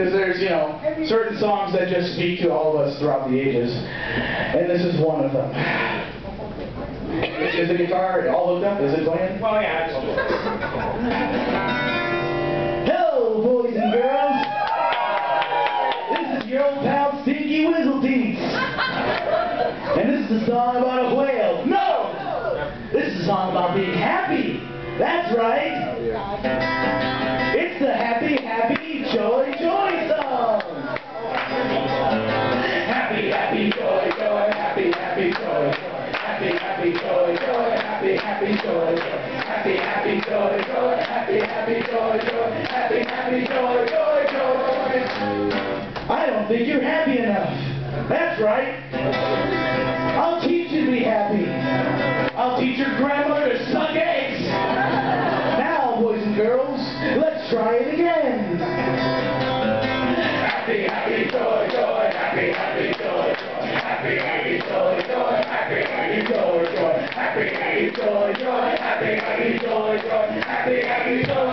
Because there's, you know, certain songs that just speak to all of us throughout the ages. And this is one of them. Is the guitar all hooked up? Is it playing? Well, yeah, it's Hello, boys and girls. This is your old pal Stinky Wizzleteeth. And this is a song about a whale. No! This is a song about being happy. That's right. It's the happy, happy, joy, joy, happy, happy, joy, joy. Happy, happy, joy, joy, happy, happy, joy, joy. Happy, happy, joy, joy, joy. I don't think you're happy enough. That's right. I'll teach you to be happy. I'll teach your grandmother to suck eggs. Now, boys and girls, let's try it again. Happy, happy, joy, joy, happy, happy, joy, joy, happy, happy, joy, joy, happy, happy, joy, joy, happy, happy, joy, joy, happy, happy, joy, joy, happy, happy, joy,